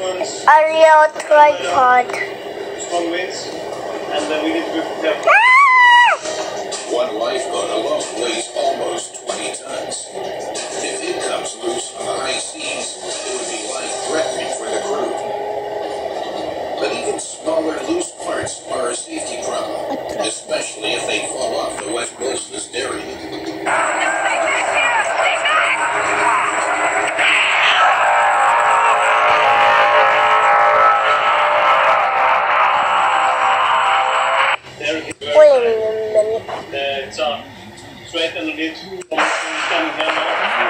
Runs A real tripod. strong winds, and uh, we need to be prepared. One lifeboat alone weighs almost 20 tons. If it comes loose on the high seas, it would be life-threatening for the crew. But even smaller loose parts are a safety problem, especially if they fall off the Wait a minute. Uh, it's uh, right underneath. Coming.